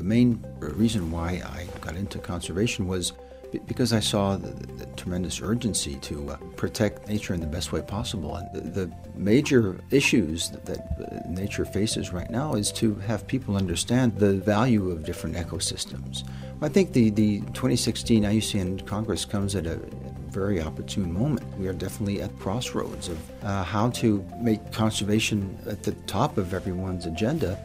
The main uh, reason why I got into conservation was because I saw the, the, tremendous urgency to uh, protect nature in the best way possible. And the, the major issues that, that, uh, nature faces right now is to have people understand the value of different ecosystems. I think the, the 2016 IUCN Congress comes at a very opportune moment. We are definitely at crossroads of uh, how to make conservation at the top of everyone's agenda